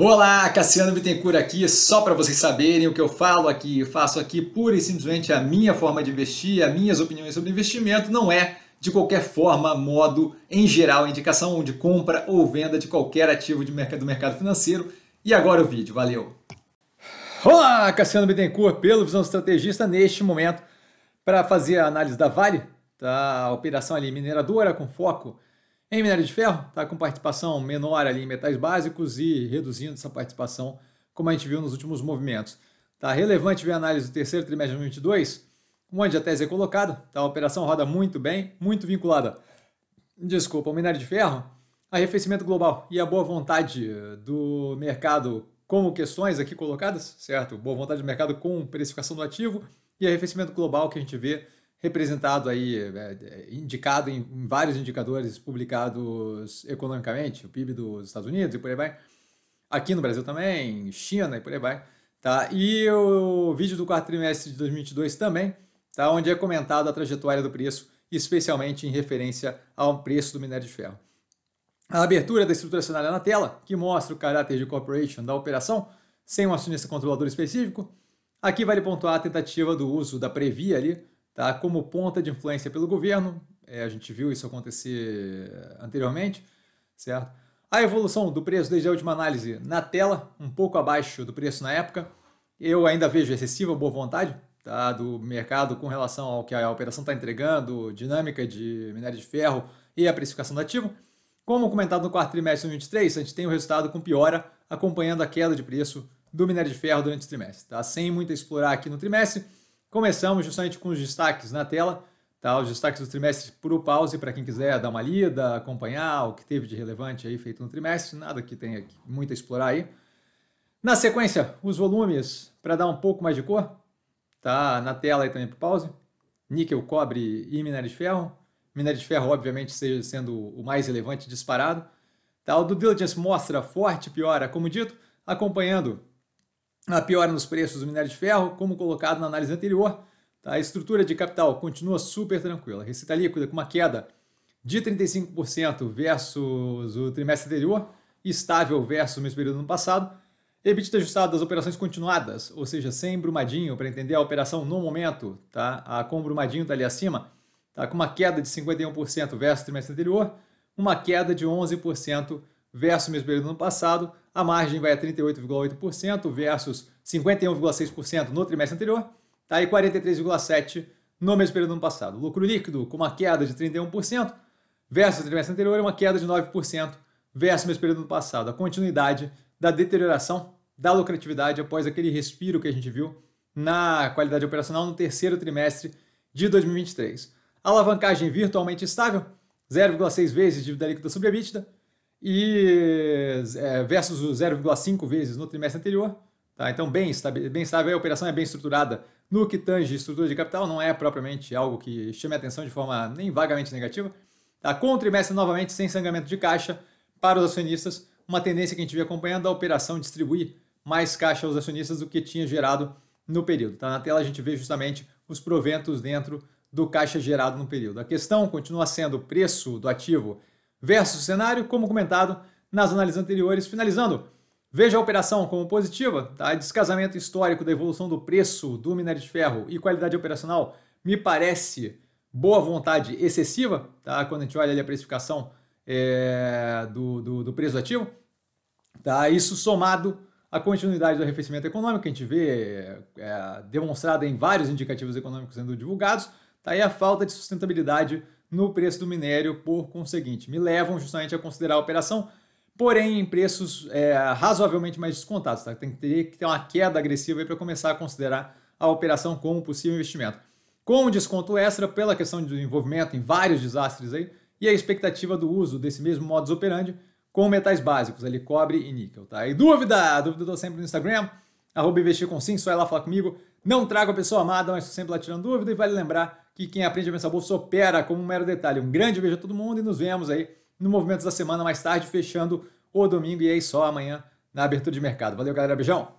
Olá, Cassiano Bittencourt aqui, só para vocês saberem o que eu falo aqui, faço aqui pura e simplesmente a minha forma de investir, as minhas opiniões sobre investimento, não é de qualquer forma, modo, em geral, indicação de compra ou venda de qualquer ativo de mercado, do mercado financeiro. E agora o vídeo, valeu! Olá, Cassiano Bittencourt, pelo Visão Estrategista, neste momento, para fazer a análise da Vale, tá? a operação ali mineradora com foco em minério de ferro, está com participação menor ali em metais básicos e reduzindo essa participação, como a gente viu nos últimos movimentos. Tá relevante ver a análise do terceiro trimestre de 2022, onde a tese é colocada, tá? a operação roda muito bem, muito vinculada, desculpa, ao minério de ferro, arrefecimento global e a boa vontade do mercado como questões aqui colocadas, certo? Boa vontade do mercado com precificação do ativo e arrefecimento global que a gente vê representado aí, é, é, indicado em, vários indicadores publicados economicamente, o PIB dos Estados Unidos e por aí vai, aqui no Brasil também, China e por aí vai, tá? E o vídeo do quarto trimestre de 2022 também, tá? Onde é comentado a trajetória do preço, especialmente em referência ao preço do minério de ferro. A abertura da estrutura acionária na tela, que mostra o caráter de corporation da operação, sem um acionista controlador específico. Aqui vale pontuar a tentativa do uso da Previa ali, tá? como ponta de influência pelo governo. É, a gente viu isso acontecer anteriormente, certo? A evolução do preço desde a última análise na tela, um pouco abaixo do preço na época. Eu ainda vejo excessiva boa vontade tá? do mercado com relação ao que a operação está entregando, dinâmica de minério de ferro e a precificação do ativo. Como comentado no quarto trimestre de 2023, a gente tem o resultado com piora, acompanhando a queda de preço do minério de ferro durante o trimestre. Tá? Sem muito explorar aqui no trimestre, Começamos justamente com os destaques na tela, tá? os destaques do trimestre por o pause, para quem quiser dar uma lida, acompanhar o que teve de relevante aí feito no trimestre, nada que tenha muito a explorar aí. Na sequência, os volumes, para dar um pouco mais de cor, tá na tela aí também para pause, níquel, cobre e minério de ferro. Minério de ferro, obviamente, sendo o mais relevante disparado. Tá? O do diligence mostra forte piora, como dito, acompanhando a piora nos preços do minério de ferro, como colocado na análise anterior. Tá? A estrutura de capital continua super tranquila. Receita líquida com uma queda de 35% versus o trimestre anterior, estável versus o mesmo período do ano passado. EBITDA ajustado das operações continuadas, ou seja, sem Brumadinho, para entender a operação no momento, tá? a com Brumadinho está ali acima, tá? com uma queda de 51% versus o trimestre anterior, uma queda de 11% versus o mesmo período do ano passado, a margem vai a 38,8% versus 51,6% no trimestre anterior, tá? e 43,7% no mesmo período do ano passado. Lucro líquido com uma queda de 31% versus o trimestre anterior, uma queda de 9% versus o mesmo período do ano passado. A continuidade da deterioração da lucratividade após aquele respiro que a gente viu na qualidade operacional no terceiro trimestre de 2023. Alavancagem virtualmente estável, 0,6 vezes dívida líquida sobre a EBITDA, e é, versus o 0,5 vezes no trimestre anterior. Tá? Então, bem, bem estável, a operação é bem estruturada no que tange estrutura de capital, não é propriamente algo que chame a atenção de forma nem vagamente negativa. Tá? Com o trimestre novamente sem sangramento de caixa para os acionistas, uma tendência que a gente vê acompanhando a operação distribuir mais caixa aos acionistas do que tinha gerado no período. Tá? Na tela a gente vê justamente os proventos dentro do caixa gerado no período. A questão continua sendo o preço do ativo versus cenário, como comentado nas análises anteriores. Finalizando, veja a operação como positiva, tá? descasamento histórico da evolução do preço do minério de ferro e qualidade operacional me parece boa vontade excessiva, tá? quando a gente olha ali a precificação é, do, do, do, preço ativo. Tá? Isso somado à continuidade do arrefecimento econômico, que a gente vê é, demonstrada em vários indicativos econômicos sendo divulgados, tá? e a falta de sustentabilidade no preço do minério por conseguinte. Me levam justamente a considerar a operação, porém em preços é, razoavelmente mais descontados. Tá? Tem que ter, que ter uma queda agressiva para começar a considerar a operação como possível investimento. Com um desconto extra pela questão de envolvimento em vários desastres aí, e a expectativa do uso desse mesmo modus operandi com metais básicos, ali cobre e níquel. Tá? E dúvida? Dúvida eu sempre no Instagram, arroba investir com sim, só ir lá falar comigo. Não trago a pessoa amada, mas sempre lá tirando dúvida e vale lembrar que quem aprende a pensar bolsa opera como um mero detalhe. Um grande beijo a todo mundo e nos vemos aí no Movimentos da Semana mais tarde, fechando o domingo e aí só amanhã na abertura de mercado. Valeu, galera. Beijão!